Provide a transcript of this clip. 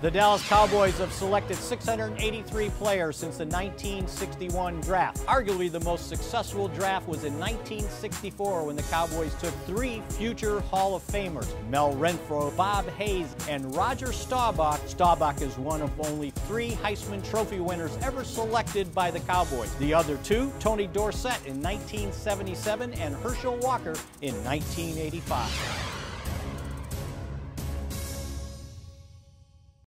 The Dallas Cowboys have selected 683 players since the 1961 draft. Arguably the most successful draft was in 1964 when the Cowboys took three future Hall of Famers, Mel Renfro, Bob Hayes, and Roger Staubach. Staubach is one of only three Heisman Trophy winners ever selected by the Cowboys. The other two, Tony Dorsett in 1977 and Herschel Walker in 1985.